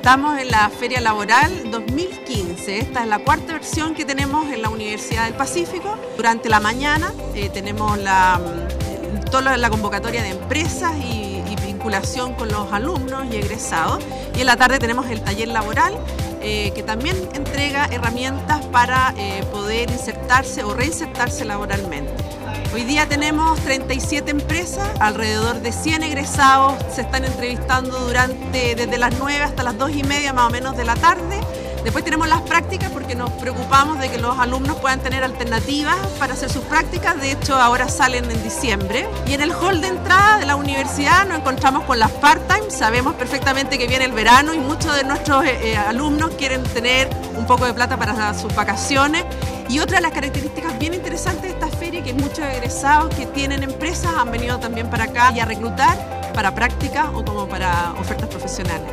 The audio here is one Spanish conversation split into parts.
Estamos en la Feria Laboral 2015. Esta es la cuarta versión que tenemos en la Universidad del Pacífico. Durante la mañana eh, tenemos mm, toda la convocatoria de empresas y, vinculación con los alumnos y egresados. Y en la tarde tenemos el taller laboral eh, que también entrega herramientas para eh, poder insertarse o reinsertarse laboralmente. Hoy día tenemos 37 empresas, alrededor de 100 egresados se están entrevistando durante desde las 9 hasta las 2 y media más o menos de la tarde. Después tenemos las prácticas porque nos preocupamos de que los alumnos puedan tener alternativas para hacer sus prácticas. De hecho, ahora salen en diciembre. Y en el hall de entrada de la universidad nos encontramos con las part-time. Sabemos perfectamente que viene el verano y muchos de nuestros eh, eh alumnos quieren tener un poco de plata para sus vacaciones. Y otra de las características bien interesantes de esta feria, que muchos egresados que tienen empresas han venido también para acá y a reclutar para prácticas o como para ofertas profesionales.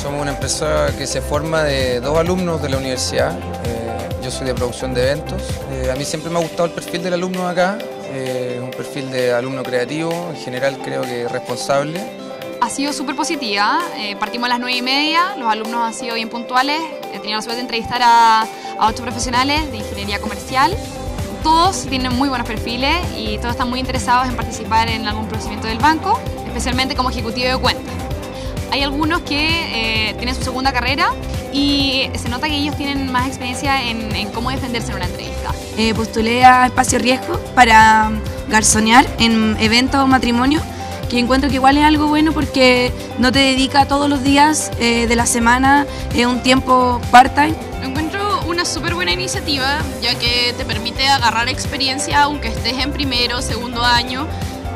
Somos una empresa que se forma de dos alumnos de la universidad. Eh, yo soy de producción de eventos. A mí siempre me ha gustado el perfil del alumno acá. Eh, un perfil de alumno creativo, en general creo que responsable. Ha sido súper positiva. Eh, partimos a las nueve y media, los alumnos han sido bien puntuales. He tenido la suerte de entrevistar a, a ocho profesionales de ingeniería comercial. Todos tienen muy buenos perfiles y todos están muy interesados en participar en algún procedimiento del banco, especialmente como ejecutivo de cuentas. Hay algunos que eh, tienen su segunda carrera y se nota que ellos tienen más experiencia en, en cómo defenderse en una entrevista. Eh, postulé a Espacio Riesgo para garzonear en eventos o matrimonios, que encuentro que igual es algo bueno porque no te dedica todos los días eh, de la semana eh, un tiempo part-time. Encuentro una súper buena iniciativa, ya que te permite agarrar experiencia aunque estés en primero o segundo año,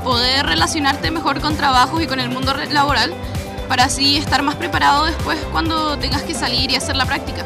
poder relacionarte mejor con trabajos y con el mundo laboral para así estar más preparado después cuando tengas que salir y hacer la práctica.